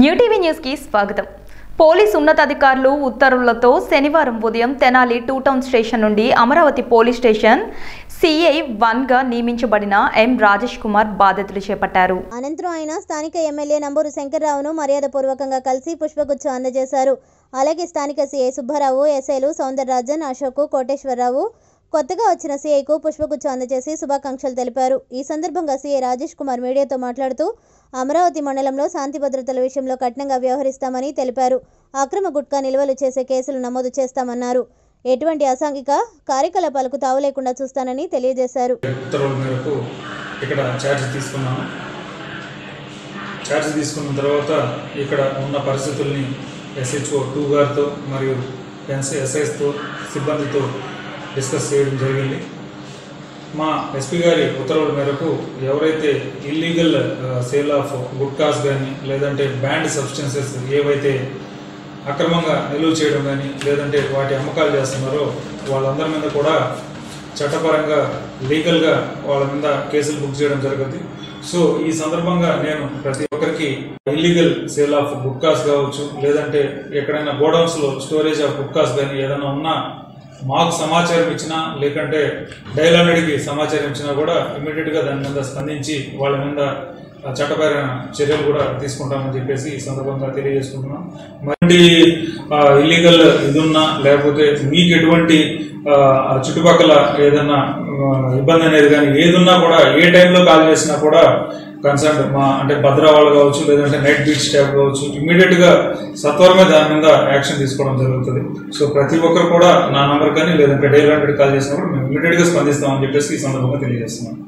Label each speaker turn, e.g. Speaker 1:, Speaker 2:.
Speaker 1: New TV న్యూస్కి స్వాగతం. Police ఉన్నతాధికారులు ఉత్తర్వులతో శనివారం ఉదయం తెనాలి టూ టౌన్ స్టేషన్ నుండి అమరావతి పోలీస్ స్టేషన్ సిఐ వన్గా నియమించబడిన ఎం రాజేష్ కుమార్ బాధ్యతలు చేపట్టారు.
Speaker 2: అనంతరం ఆయన స్థానిక ఎమ్మెల్యే నంబూరు శంకర్రావును మర్యాదపూర్వకంగా కలిసి పుష్పగుచ్చం అందజేశారు. అలాగే స్థానిక సిఐ సుబ్బారావు ఎస్ఐలు సౌందరరాజన్ అశోక్ కోటేశ్వరరావు కొత్తగా వచ్చిన సీఐకు పుష్పగుచ్చం అందజేసి శుభాకాంక్షలు తెలిపారు. ఈ సందర్భంగా సీఐ రాజేష్ కుమార్ మీడియాతో మాట్లాడుతూ అమరావతి మండలంలో శాంతి భద్రతల విషయంలో కఠినంగా వ్యవహరిస్తామని తెలిపారు. అక్రమ గుట్కా నిల్వలు చేసే కేసులు నమోదు చేస్తామన్నారు. ఎటువంటి అసాంఘిక కార్యకలాపాలకు తావు లేకుండా చూస్తానని తెలియజేశారు.
Speaker 3: ఇక్కడ ఛార్జ్ తీసుకున్నాము. ఛార్జ్ తీసుకున్న తర్వాత ఇక్కడ ఉన్న పరిస్థితుల్ని ఎస్హెచ్ఓ టూ గారితో మరియు ఎస్ఐస్తో సిబ్బందితో డిస్కస్ చేయడం జరిగింది. మా ఎస్పీ గారి ఉత్తర్వుల మేరకు ఎవరైతే ఇల్లీగల్ సేల్ ఆఫ్ గుట్కాస్ కానీ లేదంటే బ్యాండ్ సబ్స్టెన్సెస్ ఏవైతే అక్రమంగా నిలువ చేయడం కానీ లేదంటే వాటి అమ్మకాలు చేస్తున్నారో వాళ్ళందరి మీద కూడా చట్టపరంగా లీగల్గా వాళ్ళ మీద కేసులు బుక్ చేయడం జరుగుతుంది సో ఈ సందర్భంగా నేను ప్రతి ఒక్కరికి ఇల్లీగల్ సేల్ ఆఫ్ గుట్కాస్ కావచ్చు లేదంటే ఎక్కడైనా గోడౌన్స్లో స్టోరేజ్ ఆఫ్ గుట్కాస్ కానీ ఏదైనా ఉన్నా మాకు సమాచారం ఇచ్చినా లేకంటే డైలాండెడ్కి సమాచారం ఇచ్చినా కూడా ఇమీడియట్గా దాని మీద స్పందించి వాళ్ళ మీద చట్టపరమైన చర్యలు కూడా తీసుకుంటామని చెప్పేసి ఈ సందర్భంగా తెలియజేసుకుంటున్నాం. మళ్ళీ ఇల్లీగల్ ఇది ఉన్నా లేకపోతే మీకు ఎటువంటి ఆ, చుట్టుపక్కల ఏదైనా ఇబ్బంది అనేది కానీ ఏదున్నా కూడా ఏ టైంలో కాల్ చేసినా కూడా కన్సర్న్ మా అంటే భద్ర వాళ్ళు కావచ్చు లేదంటే నైట్ బీచ్ స్టాఫ్ కావచ్చు ఇమీడియట్గా సత్వరమే దాని మీద యాక్షన్ తీసుకోవడం జరుగుతుంది. సో ప్రతి ఒక్కరు కూడా నా నంబర్ కానీ లేదంటే డైల్ హండ్రెడ్ కాల్ చేసినప్పుడు మేము ఇమీడియట్గా స్పందిస్తామని చెప్పేసి ఈ సందర్భంగా తెలియజేస్తున్నాను